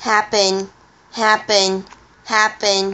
happen. Happen. Happen.